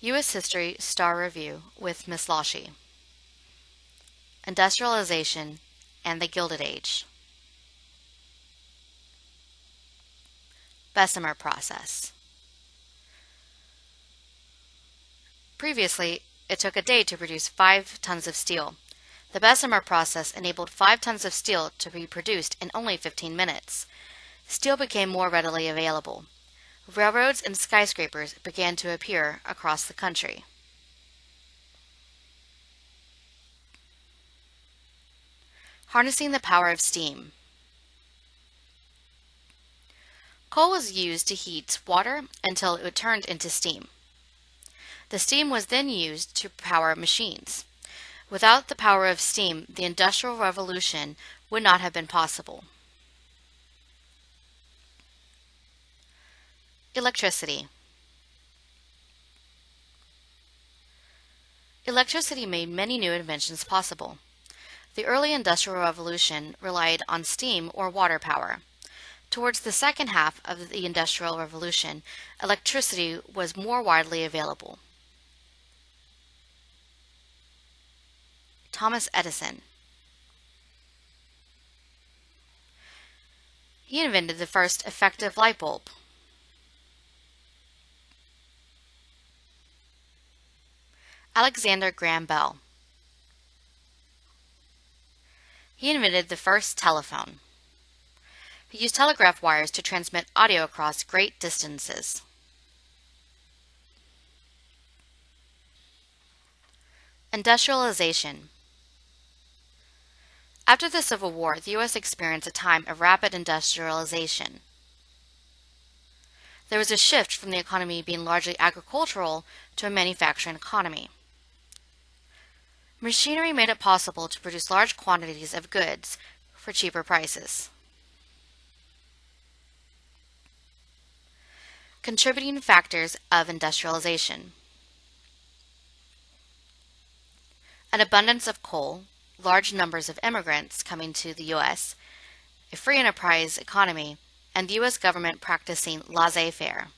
U.S. History STAAR Review with Miss Lawshe. Industrialization and the Gilded Age. Bessemer process. Previously, it took a day to produce 5 tons of steel. The Bessemer process enabled 5 tons of steel to be produced in only 15 minutes. Steel became more readily available. Railroads and skyscrapers began to appear across the country. Harnessing the power of steam. Coal was used to heat water until it turned into steam. The steam was then used to power machines. Without the power of steam, the Industrial Revolution would not have been possible. Electricity. Electricity made many new inventions possible. The early Industrial Revolution relied on steam or water power. Towards the second half of the Industrial Revolution, electricity was more widely available. Thomas Edison He invented the first effective light bulb. Alexander Graham Bell. He invented the first telephone. He used telegraph wires to transmit audio across great distances. Industrialization. After the Civil War, the U.S. experienced a time of rapid industrialization. There was a shift from the economy being largely agricultural to a manufacturing economy. Machinery made it possible to produce large quantities of goods for cheaper prices. Contributing factors of industrialization. An abundance of coal, large numbers of immigrants coming to the U.S., a free enterprise economy, and the U.S. government practicing laissez-faire.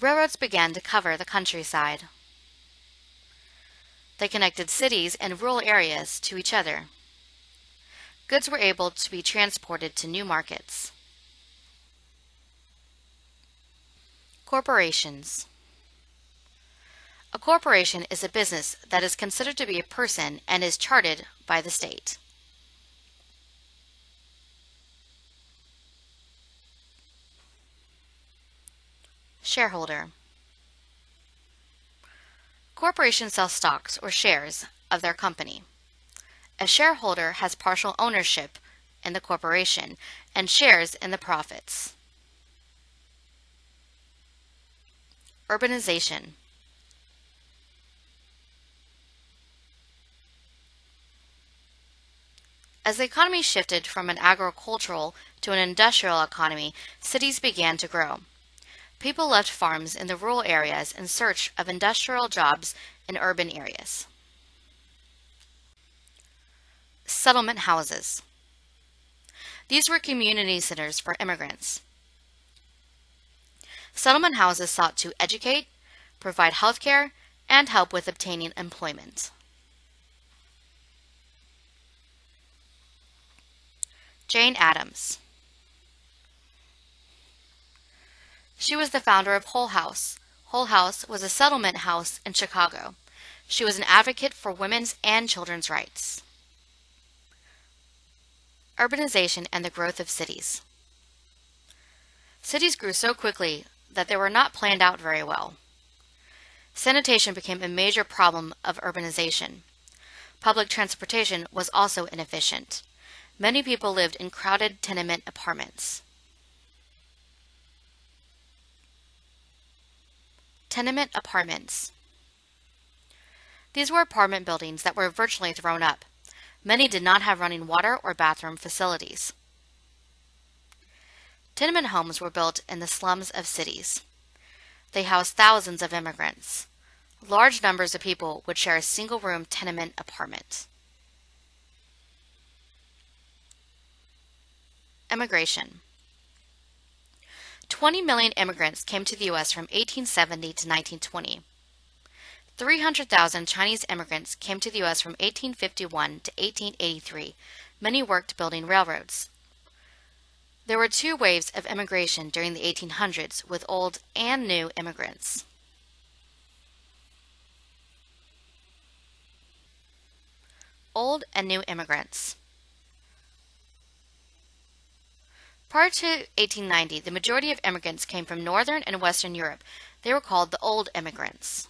Railroads began to cover the countryside. They connected cities and rural areas to each other. Goods were able to be transported to new markets. Corporations A corporation is a business that is considered to be a person and is chartered by the state. Shareholder Corporations sell stocks or shares of their company. A shareholder has partial ownership in the corporation and shares in the profits. Urbanization As the economy shifted from an agricultural to an industrial economy, cities began to grow. People left farms in the rural areas in search of industrial jobs in urban areas. Settlement houses. These were community centers for immigrants. Settlement houses sought to educate, provide health care, and help with obtaining employment. Jane Addams She was the founder of Hull House. Hull House was a settlement house in Chicago. She was an advocate for women's and children's rights. Urbanization and the growth of cities. Cities grew so quickly that they were not planned out very well. Sanitation became a major problem of urbanization. Public transportation was also inefficient. Many people lived in crowded tenement apartments. Tenement apartments. These were apartment buildings that were virtually thrown up. Many did not have running water or bathroom facilities. Tenement homes were built in the slums of cities. They housed thousands of immigrants. Large numbers of people would share a single room tenement apartment. Immigration. 20 million immigrants came to the U.S. from 1870 to 1920. 300,000 Chinese immigrants came to the U.S. from 1851 to 1883. Many worked building railroads. There were two waves of immigration during the 1800s with old and new immigrants. Old and new immigrants. Prior to 1890, the majority of immigrants came from Northern and Western Europe. They were called the Old Immigrants.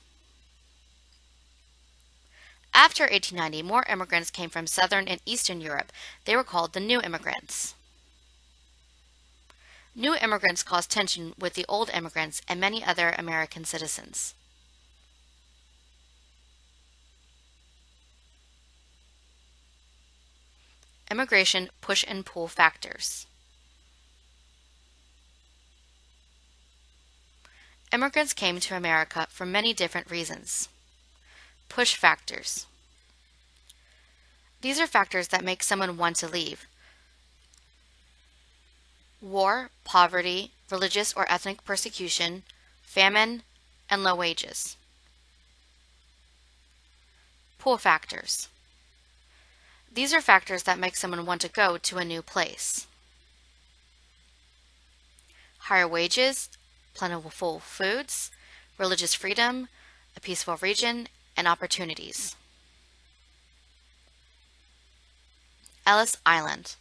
After 1890, more immigrants came from Southern and Eastern Europe. They were called the New Immigrants. New immigrants caused tension with the old immigrants and many other American citizens. Immigration push and pull factors. Immigrants came to America for many different reasons. Push factors. These are factors that make someone want to leave. War, poverty, religious or ethnic persecution, famine, and low wages. Pull factors. These are factors that make someone want to go to a new place. Higher wages, plentiful foods, religious freedom, a peaceful region, and opportunities. Ellis Island.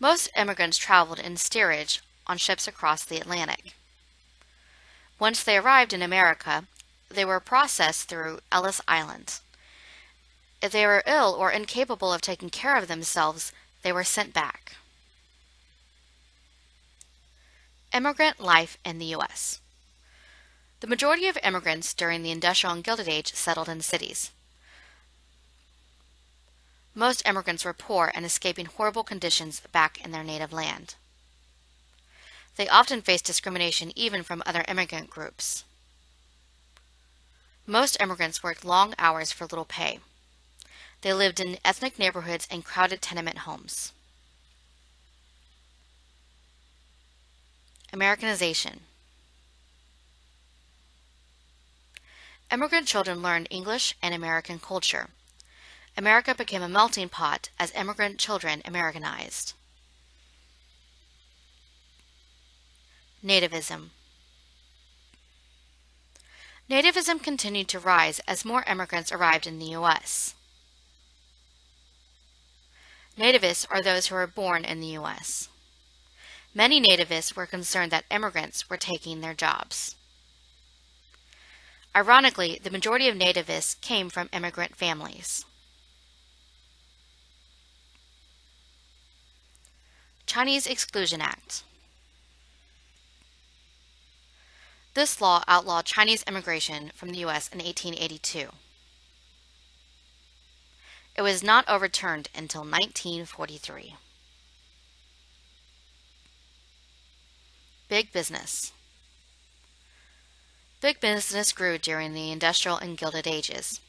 Most immigrants traveled in steerage on ships across the Atlantic. Once they arrived in America, they were processed through Ellis Island. If they were ill or incapable of taking care of themselves, they were sent back. Immigrant life in the U.S. The majority of immigrants during the Industrial and Gilded Age settled in cities. Most immigrants were poor and escaping horrible conditions back in their native land. They often faced discrimination even from other immigrant groups. Most immigrants worked long hours for little pay. They lived in ethnic neighborhoods and crowded tenement homes. Americanization. Immigrant children learned English and American culture. America became a melting pot as immigrant children Americanized. Nativism. Nativism continued to rise as more immigrants arrived in the U.S. Nativists are those who are born in the U.S. Many nativists were concerned that immigrants were taking their jobs. Ironically, the majority of nativists came from immigrant families. Chinese Exclusion Act This law outlawed Chinese immigration from the U.S. in 1882. It was not overturned until 1943. Big business. Big business grew during the Industrial and Gilded Ages.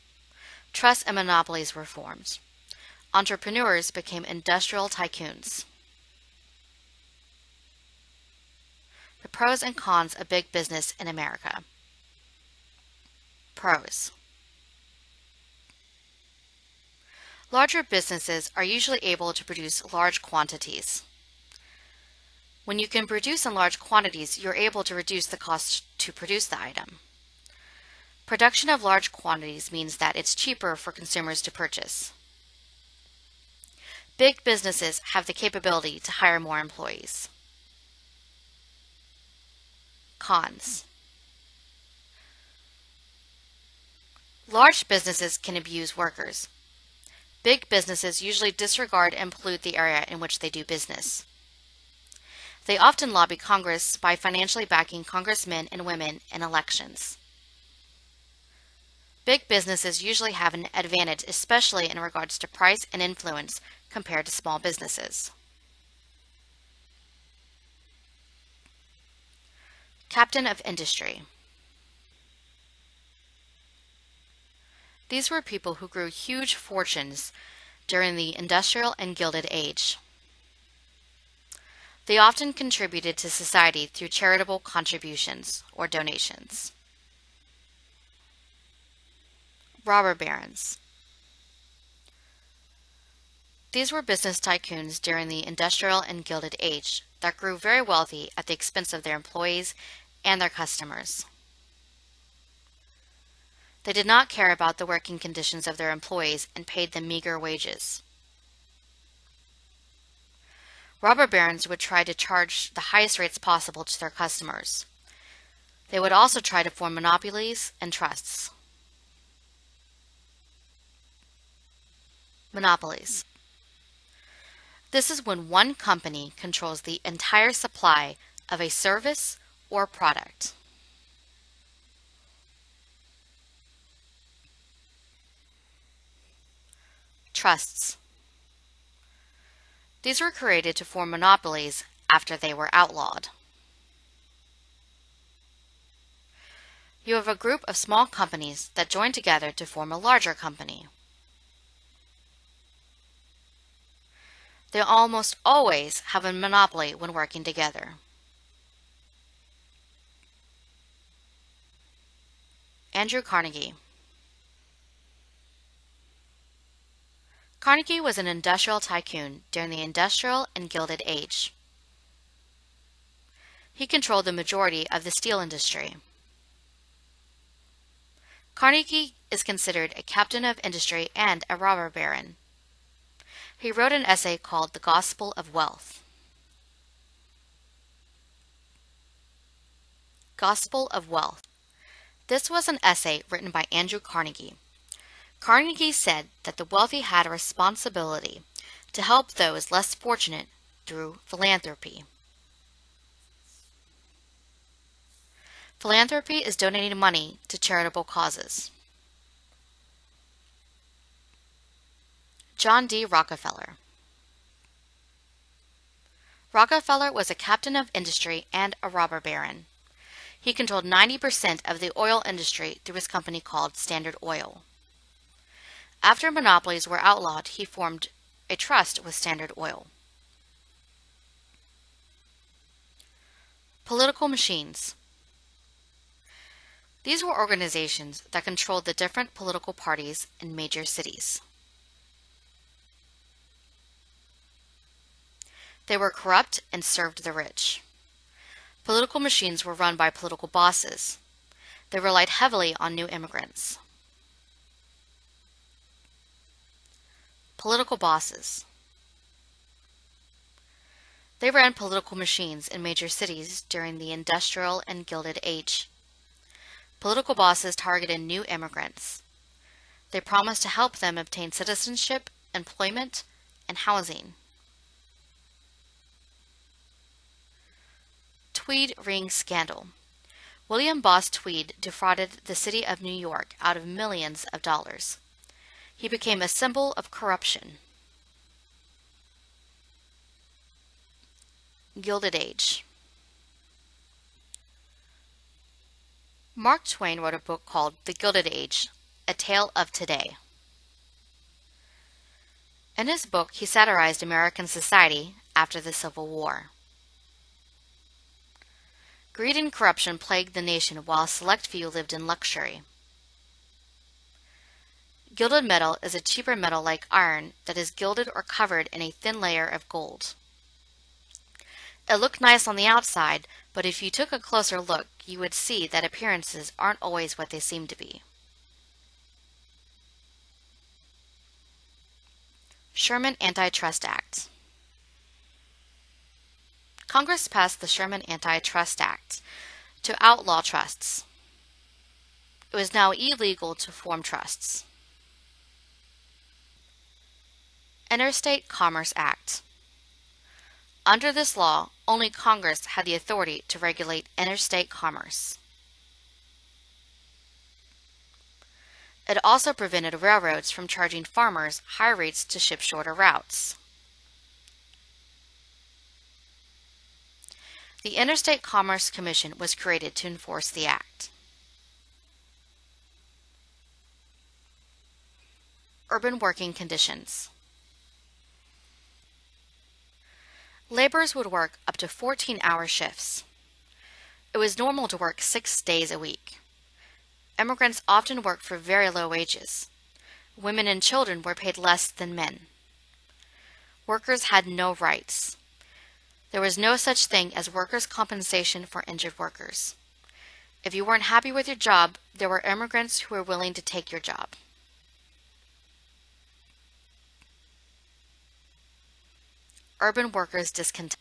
Trusts and monopolies were formed. Entrepreneurs became industrial tycoons. The pros and cons of big business in America. Pros. Larger businesses are usually able to produce large quantities. When you can produce in large quantities, you're able to reduce the cost to produce the item. Production of large quantities means that it's cheaper for consumers to purchase. Big businesses have the capability to hire more employees. Cons. Large businesses can abuse workers. Big businesses usually disregard and pollute the area in which they do business. They often lobby Congress by financially backing congressmen and women in elections. Big businesses usually have an advantage, especially in regards to price and influence compared to small businesses. Captain of Industry These were people who grew huge fortunes during the Industrial and Gilded Age. They often contributed to society through charitable contributions or donations. Robber barons. These were business tycoons during the Industrial and Gilded Age that grew very wealthy at the expense of their employees and their customers. They did not care about the working conditions of their employees and paid them meager wages. Robber barons would try to charge the highest rates possible to their customers. They would also try to form monopolies and trusts. Monopolies. This is when one company controls the entire supply of a service or product. Trusts. These were created to form monopolies after they were outlawed. You have a group of small companies that join together to form a larger company. They almost always have a monopoly when working together. Andrew Carnegie Carnegie was an industrial tycoon during the Industrial and Gilded Age. He controlled the majority of the steel industry. Carnegie is considered a captain of industry and a robber baron. He wrote an essay called The Gospel of Wealth. Gospel of Wealth. This was an essay written by Andrew Carnegie. Carnegie said that the wealthy had a responsibility to help those less fortunate through philanthropy. Philanthropy is donating money to charitable causes. John D. Rockefeller Rockefeller was a captain of industry and a robber baron. He controlled 90% of the oil industry through his company called Standard Oil. After monopolies were outlawed, he formed a trust with Standard Oil. Political machines. These were organizations that controlled the different political parties in major cities. They were corrupt and served the rich. Political machines were run by political bosses. They relied heavily on new immigrants. Political bosses. They ran political machines in major cities during the Industrial and Gilded Age. Political bosses targeted new immigrants. They promised to help them obtain citizenship, employment, and housing. Tweed Ring Scandal William Boss Tweed defrauded the city of New York out of millions of dollars. He became a symbol of corruption. Gilded Age Mark Twain wrote a book called The Gilded Age, A Tale of Today. In his book, he satirized American society after the Civil War. Greed and corruption plagued the nation while a select few lived in luxury. Gilded metal is a cheaper metal like iron that is gilded or covered in a thin layer of gold. It looked nice on the outside, but if you took a closer look, you would see that appearances aren't always what they seem to be. Sherman Antitrust Act Congress passed the Sherman Antitrust Act to outlaw trusts. It was now illegal to form trusts. Interstate Commerce Act. Under this law, only Congress had the authority to regulate interstate commerce. It also prevented railroads from charging farmers high rates to ship shorter routes. The Interstate Commerce Commission was created to enforce the act. Urban working conditions. Laborers would work up to 14 hour shifts. It was normal to work six days a week. Immigrants often worked for very low wages. Women and children were paid less than men. Workers had no rights. There was no such thing as workers' compensation for injured workers. If you weren't happy with your job, there were immigrants who were willing to take your job. Urban workers discontent.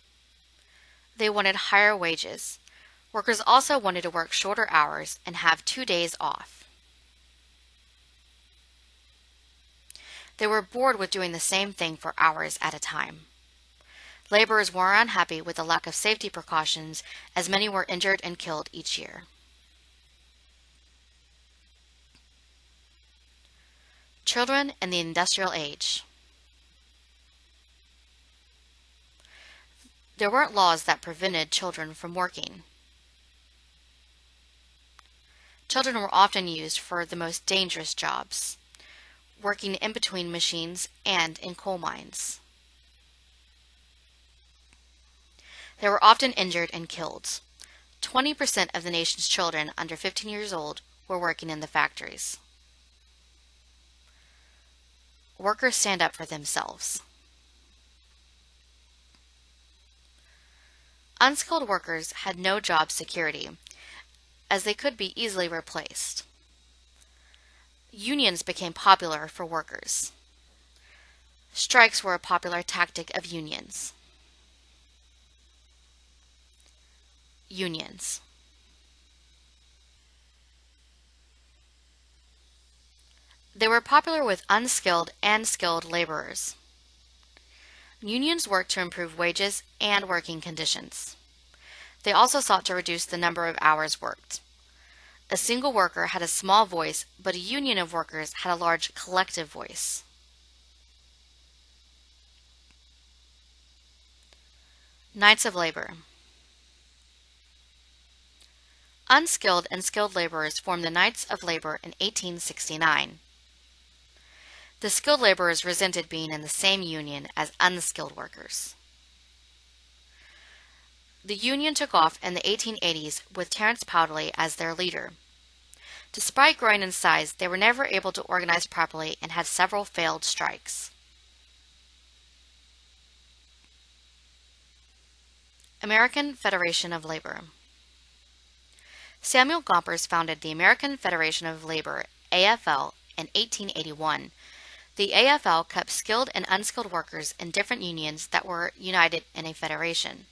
They wanted higher wages. Workers also wanted to work shorter hours and have two days off. They were bored with doing the same thing for hours at a time. Laborers were unhappy with the lack of safety precautions as many were injured and killed each year. Children in the Industrial Age There weren't laws that prevented children from working. Children were often used for the most dangerous jobs, working in between machines and in coal mines. They were often injured and killed. 20% of the nation's children under 15 years old were working in the factories. Workers stand up for themselves. Unskilled workers had no job security, as they could be easily replaced. Unions became popular for workers. Strikes were a popular tactic of unions. Unions. They were popular with unskilled and skilled laborers. Unions worked to improve wages and working conditions. They also sought to reduce the number of hours worked. A single worker had a small voice, but a union of workers had a large collective voice. Knights of Labor Unskilled and skilled laborers formed the Knights of Labor in 1869. The skilled laborers resented being in the same union as unskilled workers. The union took off in the 1880s with Terence Powderly as their leader. Despite growing in size, they were never able to organize properly and had several failed strikes. American Federation of Labor Samuel Gompers founded the American Federation of Labor, AFL, in 1881 the AFL kept skilled and unskilled workers in different unions that were united in a federation.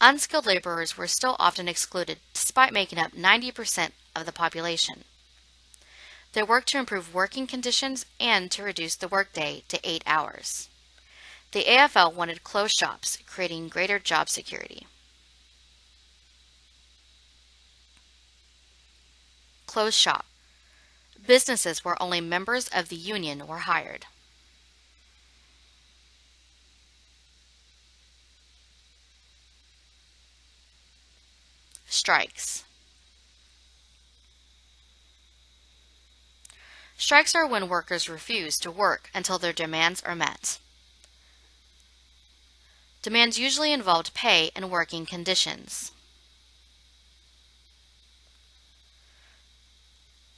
Unskilled laborers were still often excluded despite making up 90% of the population. They worked to improve working conditions and to reduce the workday to eight hours. The AFL wanted closed shops, creating greater job security. Closed shop. Businesses where only members of the union were hired. Strikes. Strikes are when workers refuse to work until their demands are met. Demands usually involved pay and working conditions.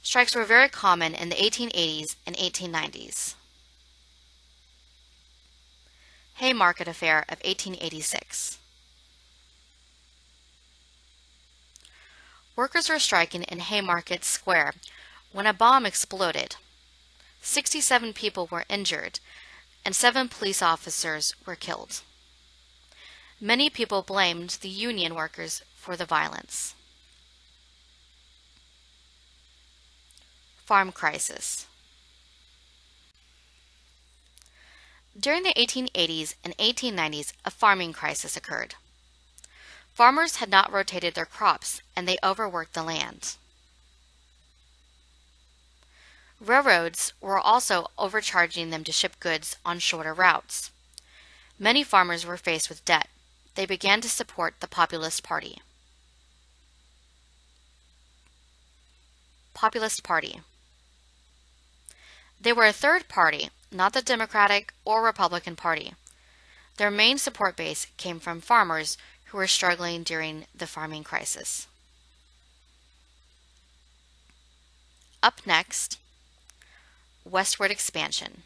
Strikes were very common in the 1880s and 1890s. Haymarket Affair of 1886. Workers were striking in Haymarket Square when a bomb exploded. 67 people were injured and seven police officers were killed. Many people blamed the union workers for the violence. Farm crisis. During the 1880s and 1890s, a farming crisis occurred. Farmers had not rotated their crops and they overworked the land. Railroads were also overcharging them to ship goods on shorter routes. Many farmers were faced with debt. They began to support the Populist Party. Populist Party they were a third party, not the Democratic or Republican Party. Their main support base came from farmers who were struggling during the farming crisis. Up next, westward expansion.